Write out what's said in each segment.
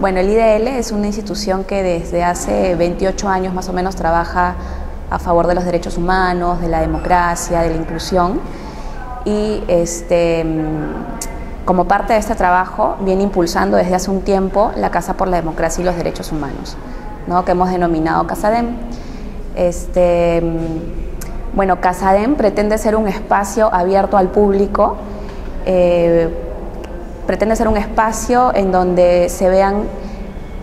bueno, el IDL es una institución que desde hace 28 años más o menos trabaja a favor de los derechos humanos, de la democracia, de la inclusión. Y este, como parte de este trabajo viene impulsando desde hace un tiempo la Casa por la Democracia y los Derechos Humanos, ¿no? que hemos denominado CASADEM. Este, bueno, CASADEM pretende ser un espacio abierto al público eh, pretende ser un espacio en donde se vean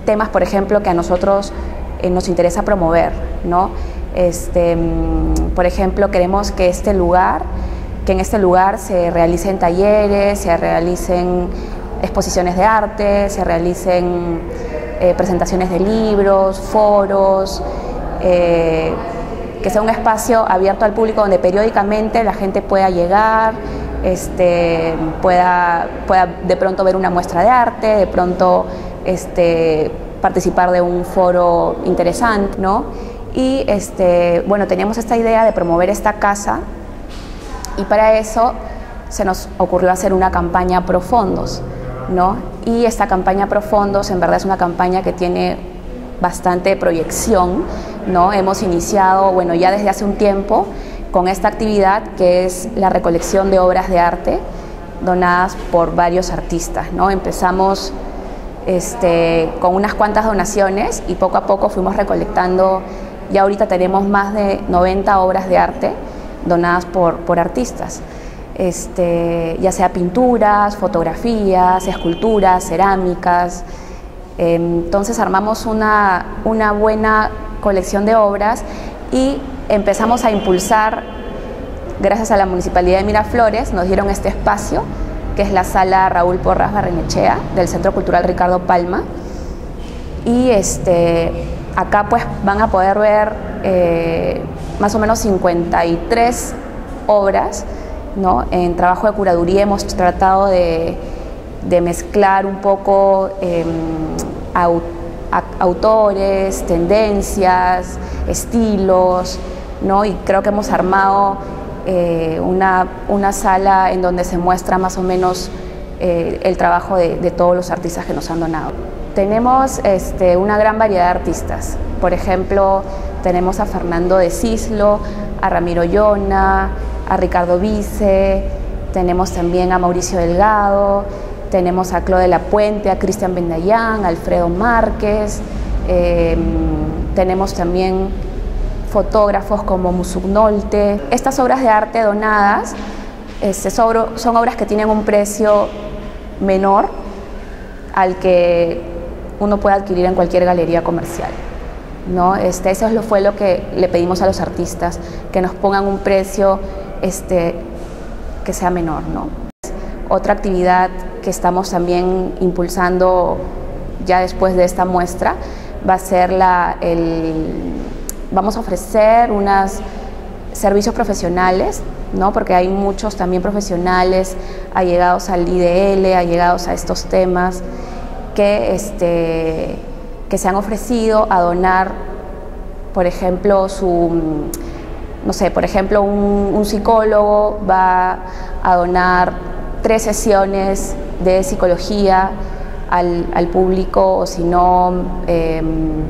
temas, por ejemplo, que a nosotros eh, nos interesa promover, ¿no? Este, mm, por ejemplo, queremos que este lugar, que en este lugar se realicen talleres, se realicen exposiciones de arte, se realicen eh, presentaciones de libros, foros, que sea un espacio abierto al público donde periódicamente la gente pueda llegar, este, pueda, pueda de pronto ver una muestra de arte, de pronto este, participar de un foro interesante, ¿no? Y este, bueno, teníamos esta idea de promover esta casa y para eso se nos ocurrió hacer una campaña pro fondos, ¿no? Y esta campaña pro fondos en verdad es una campaña que tiene bastante proyección, ¿no? Hemos iniciado, bueno, ya desde hace un tiempo con esta actividad que es la recolección de obras de arte donadas por varios artistas. ¿no? Empezamos este, con unas cuantas donaciones y poco a poco fuimos recolectando, ya ahorita tenemos más de 90 obras de arte donadas por, por artistas. Este, ya sea pinturas, fotografías, esculturas, cerámicas. Entonces armamos una, una buena colección de obras y empezamos a impulsar, gracias a la Municipalidad de Miraflores, nos dieron este espacio, que es la sala Raúl Porras Barrenechea del Centro Cultural Ricardo Palma. Y este, acá pues van a poder ver eh, más o menos 53 obras. ¿no? En trabajo de curaduría hemos tratado de, mezclar un poco em, autores, tendencias, estilos, ¿no? y creo que hemos armado eh, una, una, sala en donde se muestra más o menos eh, el trabajo de, todos los artistas que nos han donado. Tenemos este, una gran variedad de artistas, por ejemplo, tenemos a Fernando de Cislo, a Ramiro Llona, a Ricardo Vice, tenemos también a Mauricio Delgado, tenemos a Claude La Puente, a Cristian Bendayán, a Alfredo Márquez, eh, tenemos también fotógrafos como Musugnolte. Estas obras de arte donadas este, son obras que tienen un precio menor al que uno puede adquirir en cualquier galería comercial. ¿no? Este, eso fue lo que le pedimos a los artistas, que nos pongan un precio este, que sea menor. ¿no? Otra actividad que estamos también impulsando ya después de esta muestra va a ser la, el, vamos a ofrecer unos servicios profesionales, ¿no? porque hay muchos también profesionales allegados al IDL, allegados a estos temas, que, este, que se han ofrecido a donar, por ejemplo, su, no sé, por ejemplo, un, psicólogo va a donar tres sesiones de psicología al, al público, o si no, em,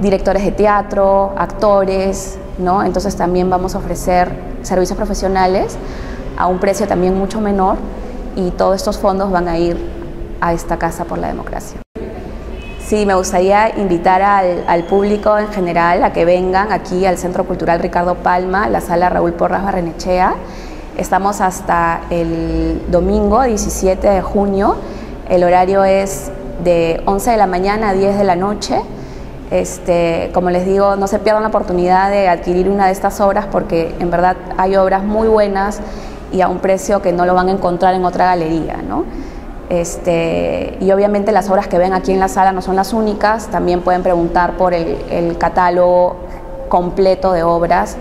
directores de teatro, actores, ¿no? Entonces también vamos a ofrecer servicios profesionales a un precio también mucho menor y todos estos fondos van a ir a esta Casa por la Democracia. Sí, me gustaría invitar al, al, público en general a que vengan aquí al Centro Cultural Ricardo Palma, la sala Raúl Porras Barrenechea. Estamos hasta el domingo 17 de junio. El horario es de 11 de la mañana a 10 de la noche. Este, como les digo, no se pierdan la oportunidad de adquirir una de estas obras porque en verdad hay obras muy buenas y a un precio que no lo van a encontrar en otra galería. ¿no? Este, y obviamente las obras que ven aquí en la sala no son las únicas, también pueden preguntar por el, el catálogo completo de obras